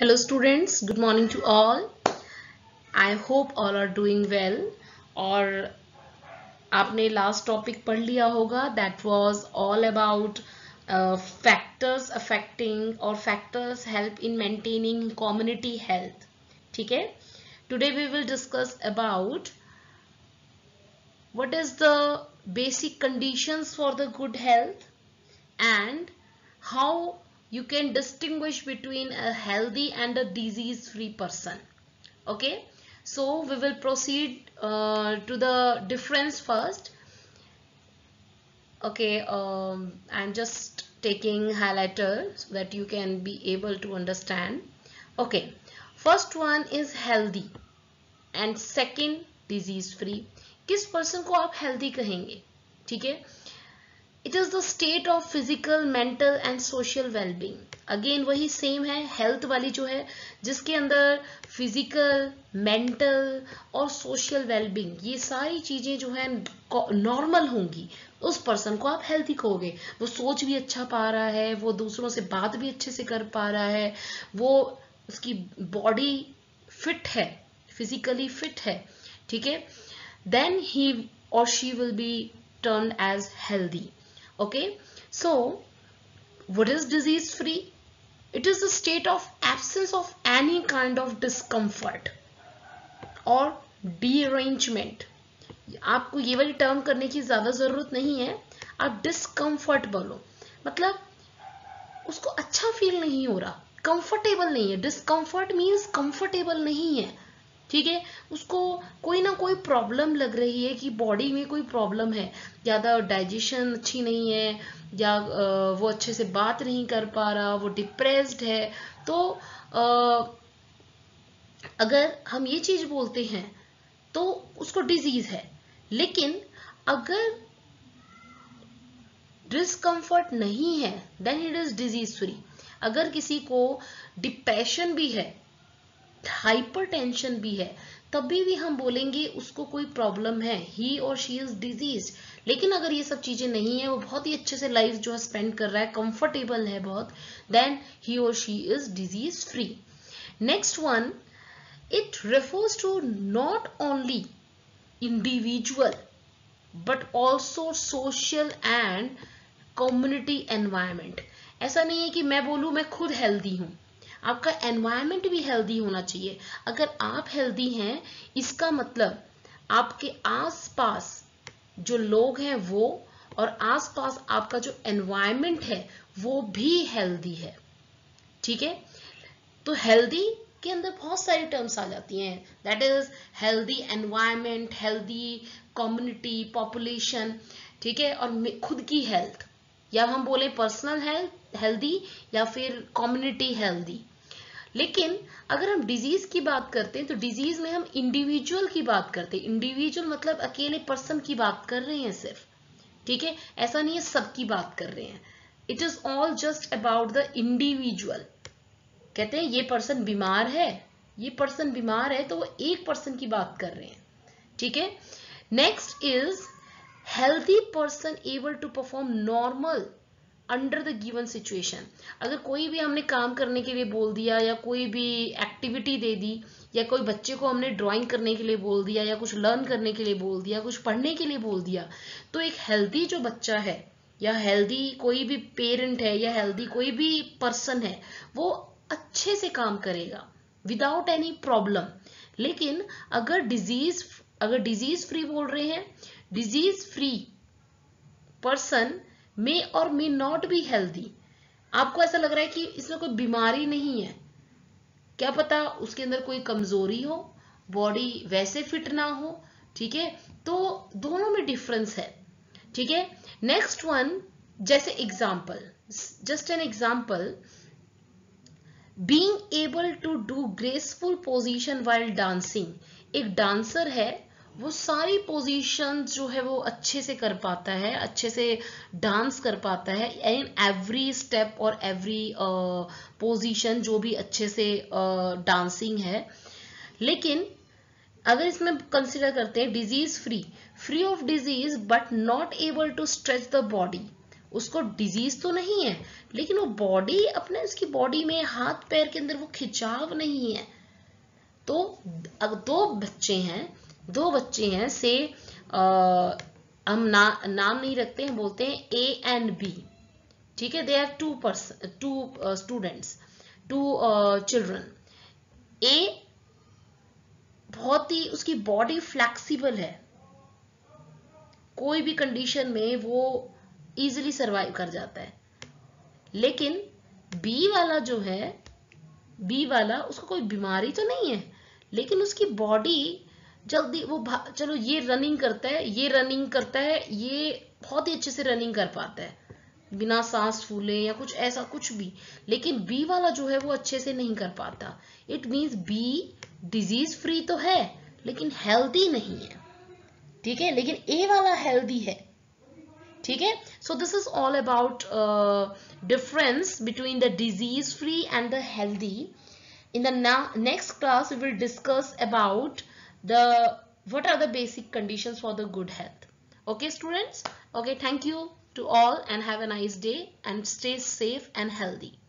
Hello students, good morning to all. I hope all are doing well और आपने last topic पढ़ लिया होगा that was all about factors affecting और factors help in maintaining community health ठीक है today we will discuss about what is the basic conditions for the good health and how you can distinguish between a healthy and a disease free person okay so we will proceed uh, to the difference first okay um, i'm just taking highlighter so that you can be able to understand okay first one is healthy and second disease free किस person को आप healthy कहेंगे ठीक है it is the state of physical mental and social wellbeing again वही same है health वाली जो है, जिसके अंदर फ़िज़िकल मेंटल और सोशल वेलबींग ये सारी चीज़ें जो है नॉर्मल होंगी। उस पर्सन को आप हेल्थी कहोगे। वो सोच भी अच्छा पा रहा है, वो दूसरों से बात भी अच्छे से कर पा रहा है, वो उसकी बॉडी फिट है फिजिकली फिट है, ठीक है? देन ही और she will be term as healthy. Okay? So, what is disease free? It is the state of absence of any kind of discomfort or derangement. आपको ये वाली टर्म करने की ज़्यादा ज़रूरत नहीं है। आप डिस्कम्फर्ट बोलो। मतलब उसको अच्छा फील नहीं हो रहा। कंफर्टेबल नहीं है। डिस्कम्फर्ट मीन्स कंफर्टेबल नहीं है। ठीक है? उसको कोई ना कोई प्रॉब्लम लग रही है कि बॉडी में कोई प्रॉब्लम है। ज़्यादा डाइजेशन अच्छी नहीं है, या वो अच्छे से बात नहीं कर पा रहा, वो डिप्रेस्ड है। तो अगर हम ये चीज़ बोलते हैं तो उसको डिज़ीज़ है। लेकिन अगर डिस्कम्फर्ट नहीं है then it is disease free अगर किसी को डिप्रेशन भी है हाइपर टेंशन भी है तभी भी हम बोलेंगे उसको कोई प्रॉब्लम है ही और शी इज़ डिज़ीज़ लेकिन अगर ये सब चीज़ें नहीं है, वो बहुत ही अच्छे से लाइफ जो है स्पेंड कर रहा है कंफर्टेबल है बहुत देन ही और she is disease free next one it refers to not only individual but also social and community environment ऐसा नहीं है कि मैं बोलूँ, मैं खुद हेल्दी हूँ। आपका एनवायरमेंट भी हेल्दी होना चाहिए। अगर आप हेल्दी हैं, इसका मतलब आपके आसपास जो लोग हैं वो और आसपास आपका जो एनवायरमेंट है, वो भी हेल्दी है। ठीक है? तो हेल्दी के अंदर बहुत सारी टर्म्स आ जाती हैं। That is healthy environment healthy community population ठीक है? और खुद की हेल्थ या हम बोले पर्सनल हेल्थ हेल्दी या फिर कम्युनिटी हेल्दी लेकिन अगर हम डिज़ीज़ की बात करते हैं तो डिज़ीज़ में हम इंडिविजुअल की बात करते हैं। इंडिविजुअल मतलब अकेले पर्सन की बात कर रहे हैं सिर्फ़। ठीक है? ऐसा नहीं है सबकी बात कर रहे हैं। It is all just about the individual कहते हैं, ये पर्सन बीमार है, ये पर्सन बीमार है तो वो एक पर्सन की बात कर रहे हैं। ठीक है? Next is healthy person able to perform normal under the given situation अगर कोई भी हमने काम करने के लिए बोल दिया या कोई भी एक्टिविटी दे दी, या कोई बच्चे को हमने ड्राइंग करने के लिए बोल दिया, या कुछ लर्न करने के लिए बोल दिया, कुछ पढ़ने के लिए बोल दिया तो एक हेल्दी जो बच्चा है, या हेल्दी कोई भी पेरेंट है, या हेल्दी कोई भी पर्सन है, वो अच्छे से काम करेगा विदाउट एनी प्रॉब्लम लेकिन अगर डिज़ीज़ अगर डिज़ीज़ फ्री बोल रहे हैं डिज़ीज़ फ्री पर्सन मे और मे नॉट बी हेल्दी। आपको ऐसा लग रहा है कि इसमें कोई बीमारी नहीं है। क्या पता उसके अंदर कोई कमज़ोरी हो, बॉडी वैसे फिट ना हो, ठीक है? तो दोनों में डिफरेंस है, ठीक है? नेक्स्ट वन जैसे example just an example being able to do graceful position while dancing एक डांसर है वो सारी पोजीशन जो है वो अच्छे से कर पाता है अच्छे से डांस कर पाता है इन एवरी स्टेप और एवरी पोजीशन जो भी अच्छे से डांसिंग uh, है। लेकिन अगर इसमें कंसिडर करते हैं disease free free of disease but not able to stretch the body उसको डिज़ीज़ तो नहीं है लेकिन वो बॉडी अपने उसकी बॉडी में हाथ पैर के अंदर वो खिंचाव नहीं है। तो दो बच्चे हैं दो बच्चे हैं से आ, हम ना, नाम नहीं रखते हैं बोलते हैं ए एंड बी ठीक है? They are two person two students two children ए बहुत ही उसकी बॉडी फ्लेक्सिबल है। कोई भी कंडीशन में वो इजीली सरवाइव कर जाता है। लेकिन बी वाला जो है बी वाला उसको कोई बीमारी तो नहीं है लेकिन उसकी बॉडी जल्दी वो चलो ये रनिंग करता है, ये रनिंग करता है, ये बहुत ही अच्छे से रनिंग कर पाता है। बिना सांस फूले या कुछ ऐसा कुछ भी। लेकिन बी वाला जो है वो अच्छे से नहीं कर पाता। It means B disease free तो है, लेकिन हेल्दी नहीं है। ठीक है? लेकिन ए वाला हेल्दी है। ठीक है? So this is all about difference between the disease free and the healthy in the next class we will discuss about the what are the basic conditions for the good health? Okay students? Okay thank you to all and have a nice day and stay safe and healthy